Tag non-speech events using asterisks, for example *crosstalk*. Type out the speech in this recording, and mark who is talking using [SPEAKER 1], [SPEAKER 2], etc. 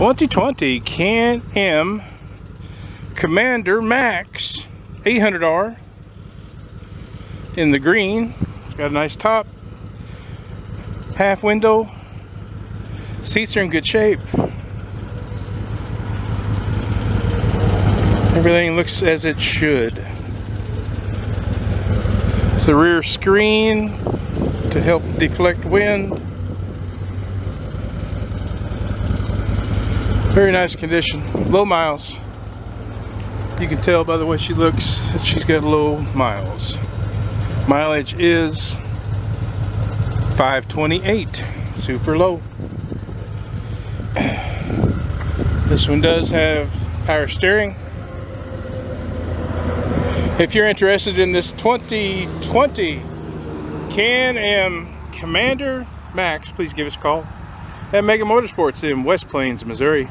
[SPEAKER 1] 2020 Can-Am Commander Max 800R in the green. It's got a nice top, half window, seats are in good shape. Everything looks as it should. It's a rear screen to help deflect wind. Very nice condition, low miles. You can tell by the way she looks that she's got low miles. Mileage is 528, super low. *clears throat* This one does have power steering. If you're interested in this 2020 Can-Am Commander Max, please give us a call at Mega Motorsports in West Plains, Missouri.